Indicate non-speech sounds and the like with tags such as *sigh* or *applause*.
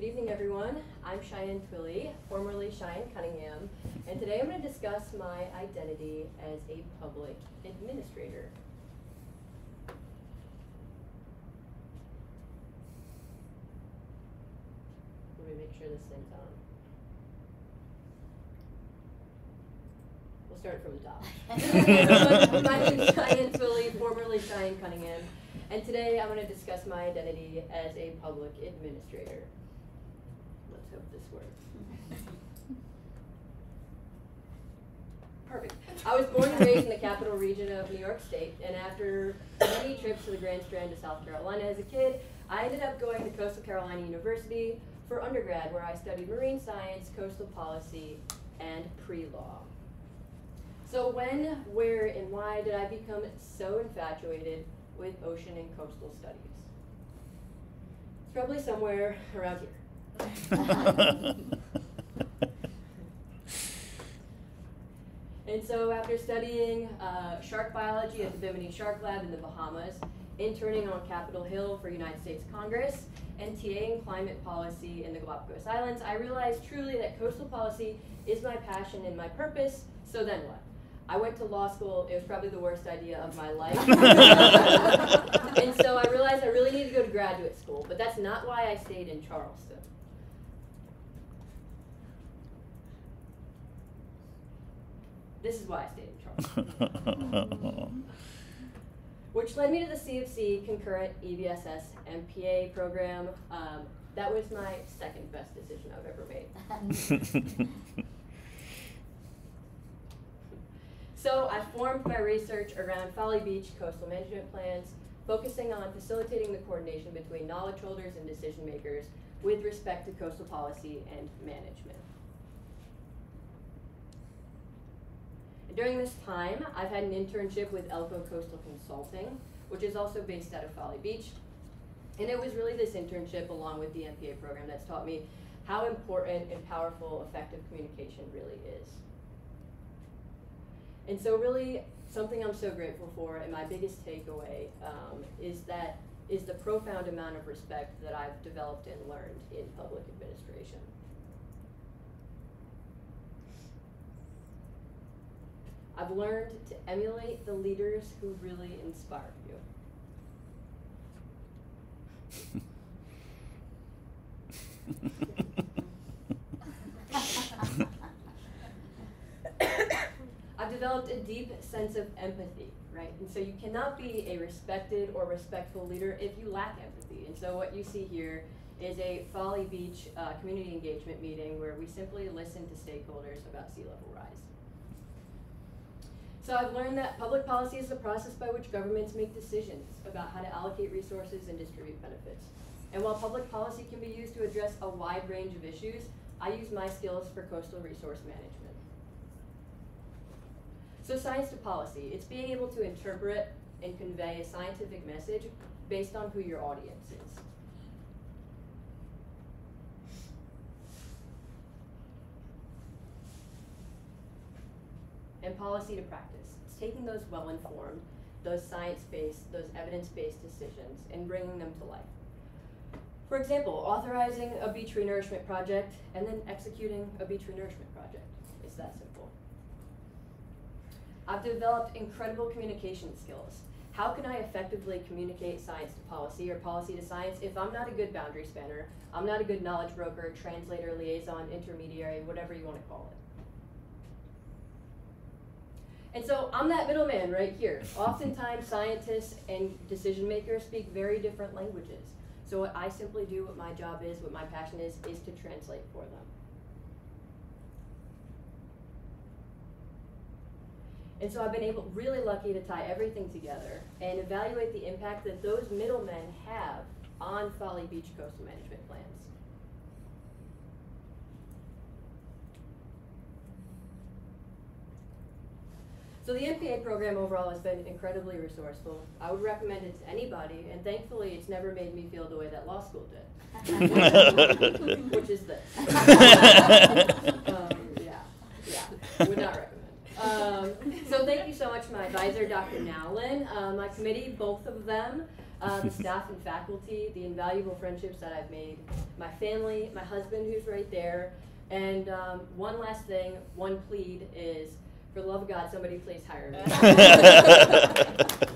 Good evening, everyone. I'm Cheyenne Twilley, formerly Cheyenne Cunningham, and today I'm going to discuss my identity as a public administrator. Let me make sure this thing's on. We'll start from the top. *laughs* my name is Cheyenne Twilley, formerly Cheyenne Cunningham, and today I'm going to discuss my identity as a public administrator. Let's this works. *laughs* Perfect. I was born and raised in the capital region of New York State, and after many trips to the Grand Strand of South Carolina as a kid, I ended up going to Coastal Carolina University for undergrad, where I studied marine science, coastal policy, and pre-law. So when, where, and why did I become so infatuated with ocean and coastal studies? It's probably somewhere around here. *laughs* And so after studying uh, shark biology at the Bimini Shark Lab in the Bahamas, interning on Capitol Hill for United States Congress, and TAing climate policy in the Galapagos Islands, I realized truly that coastal policy is my passion and my purpose, so then what? I went to law school, it was probably the worst idea of my life. *laughs* and so I realized I really need to go to graduate school, but that's not why I stayed in Charleston. This is why I stayed in Charleston. *laughs* Which led me to the CofC concurrent EVSS MPA program. Um, that was my second best decision I've ever made. *laughs* so I formed my research around Folly Beach coastal management plans, focusing on facilitating the coordination between knowledge holders and decision makers with respect to coastal policy and management. During this time, I've had an internship with Elko Coastal Consulting, which is also based out of Folly Beach. And it was really this internship along with the MPA program that's taught me how important and powerful effective communication really is. And so really something I'm so grateful for and my biggest takeaway um, is that is the profound amount of respect that I've developed and learned in public administration. I've learned to emulate the leaders who really inspire you. I've developed a deep sense of empathy, right? And so you cannot be a respected or respectful leader if you lack empathy. And so what you see here is a Folly Beach uh, community engagement meeting where we simply listen to stakeholders about sea level rise. So I've learned that public policy is the process by which governments make decisions about how to allocate resources and distribute benefits. And while public policy can be used to address a wide range of issues, I use my skills for coastal resource management. So science to policy, it's being able to interpret and convey a scientific message based on who your audience is. And policy to practice It's taking those well-informed, those science-based, those evidence-based decisions and bringing them to life. For example, authorizing a beach renourishment project and then executing a beach renourishment project. It's that simple. I've developed incredible communication skills. How can I effectively communicate science to policy or policy to science if I'm not a good boundary spanner, I'm not a good knowledge broker, translator, liaison, intermediary, whatever you want to call it. And so I'm that middleman right here. Oftentimes scientists and decision makers speak very different languages. So what I simply do, what my job is, what my passion is, is to translate for them. And so I've been able, really lucky to tie everything together and evaluate the impact that those middlemen have on Folly Beach coastal management plans. So the MPA program overall has been incredibly resourceful. I would recommend it to anybody, and thankfully it's never made me feel the way that law school did, *laughs* which is this. *laughs* um, yeah, yeah, would not recommend. Um, so thank you so much, my advisor, Dr. Nowlin, uh, my committee, both of them, uh, *laughs* the staff and faculty, the invaluable friendships that I've made, my family, my husband who's right there, and um, one last thing, one plead is, for the love of God, somebody please hire me. *laughs* *laughs*